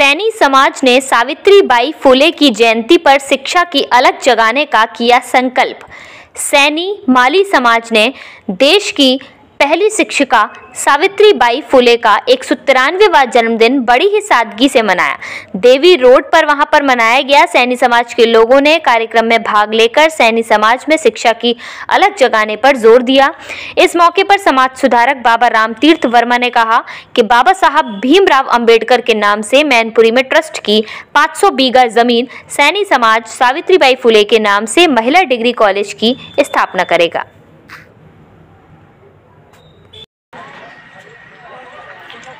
सैनी समाज ने सावित्री बाई फुले की जयंती पर शिक्षा की अलग जगाने का किया संकल्प। सैनी माली समाज ने देश की पहली शिक्षिका सावित्री बाई फुले का एक सौ तिरानवेवा जन्मदिन बड़ी ही सादगी से मनाया। देवी रोड पर वहाँ पर मनाया गया सैनी समाज के लोगों ने कार्यक्रम में भाग लेकर सैनी समाज में शिक्षा की अलग जगाने पर ज़ोर दिया। इस मौके पर समाज सुधारक बाबा रामतीर्थ वर्मा ने कहा कि बाबा साहब भीमराव अंबेडकर के नाम से मैनपुरी में ट्रस्ट की 500 बीघा ज़मीन सैनी समाज सावित्रीबाई फुले के नाम से महिला डिग्री कॉलेज की स्थापना करेगा।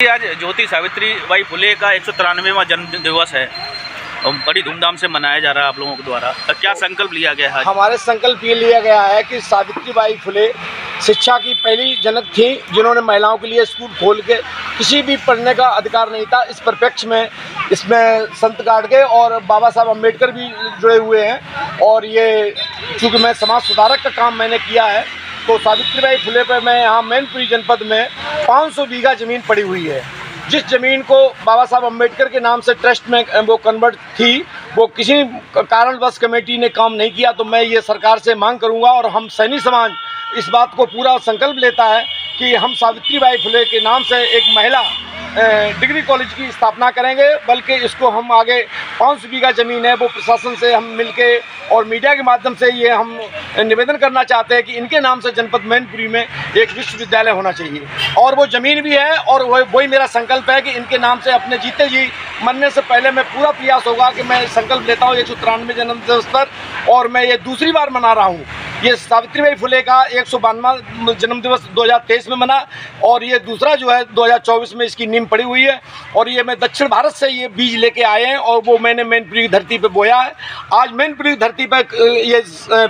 आज ज्योति सावित्री बाई फुले का एक सौ जन्म दिवस है। और बड़ी धूमधाम से मनाया जा रहा है आप लोगों के द्वारा। तो क्या संकल्प लिया गया है हमारे संकल्प ये लिया गया है कि सावित्री बाई फुले शिक्षा की पहली जनक थी जिन्होंने महिलाओं के लिए स्कूल खोल के किसी भी पढ़ने का अधिकार नहीं था इस परिप्रेक्ष्य में इसमें संत गाडगे और बाबा साहब अंबेडकर भी जुड़े हुए हैं। और ये चूँकि मैं समाज सुधारक का काम मैंने किया है तो सावित्री बाई फुले पर मैं यहाँ मैनपुरी जनपद में 500 बीघा ज़मीन पड़ी हुई है। जिस ज़मीन को बाबा साहब अंबेडकर के नाम से ट्रस्ट में वो कन्वर्ट थी, वो किसी कारणवश कमेटी ने काम नहीं किया तो मैं ये सरकार से मांग करूँगा और हम सैनी समाज इस बात को पूरा संकल्प लेता है कि हम सावित्री बाई फुले के नाम से एक महिला डिग्री कॉलेज की स्थापना करेंगे, बल्कि इसको हम आगे पाँच सौ बीघा ज़मीन है, वो प्रशासन से हम मिलके और मीडिया के माध्यम से ये हम निवेदन करना चाहते हैं कि इनके नाम से जनपद मैनपुरी में एक विश्वविद्यालय होना चाहिए। और वो ज़मीन भी है, और वही वही मेरा संकल्प है कि इनके नाम से अपने जीते जी मरने से पहले मैं पूरा प्रयास होगा कि मैं संकल्प लेता हूँ एक सौ तिरानवे जन्म दिवस पर, और मैं ये दूसरी बार मना रहा हूँ। ये सावित्री बाई फुले का एक सौ बानवा जन्म दिवस 2023 में मना और ये दूसरा जो है 2024 में इसकी नींव पड़ी हुई है और ये मैं दक्षिण भारत से ये बीज लेके आए हैं और वो मैंने मैनपुरी की धरती पे बोया है। आज मैनपुरी की धरती पर ये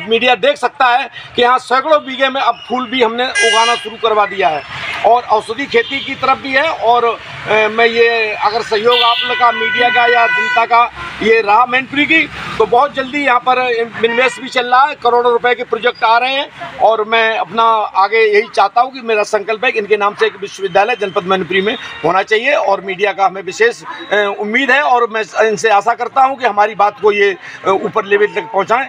मीडिया देख सकता है कि यहाँ सैकड़ों बीघे में अब फूल भी हमने उगाना शुरू करवा दिया है। और औषधि खेती की तरफ़ भी है और मैं ये अगर सहयोग आप लोग का, मीडिया का या जनता का ये रहा मैनपुरी की तो बहुत जल्दी यहाँ पर इन्वेस्ट भी चल रहा है, करोड़ों रुपए के प्रोजेक्ट आ रहे हैं और मैं अपना आगे यही चाहता हूँ कि मेरा संकल्प है कि इनके नाम से एक विश्वविद्यालय जनपद मैनपुरी में होना चाहिए और मीडिया का हमें विशेष उम्मीद है और मैं इनसे आशा करता हूँ कि हमारी बात को ये ऊपर लेवल तक पहुँचाएँ।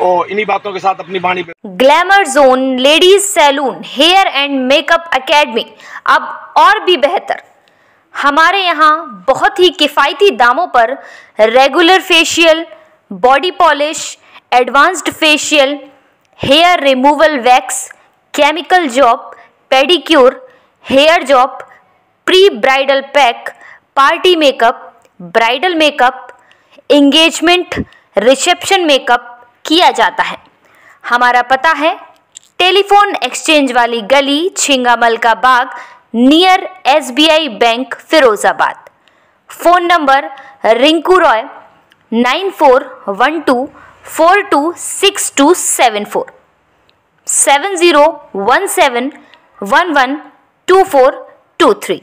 और इन्हीं बातों के साथ अपनी Vani glamour zone, ladies salon, hair and makeup academy अब और भी बेहतर। हमारे यहाँ बहुत ही किफ़ायती दामों पर regular facial, body polish, advanced facial, hair removal wax, chemical job, pedicure, hair job pre bridal pack, party makeup, bridal makeup engagement reception makeup किया जाता है। हमारा पता है, टेलीफोन एक्सचेंज वाली गली छिंगामल का बाग near SBI bank Firozabad. Phone number Rinku Roy nine four one two four two six two seven four. Seven zero one seven one one two four two three.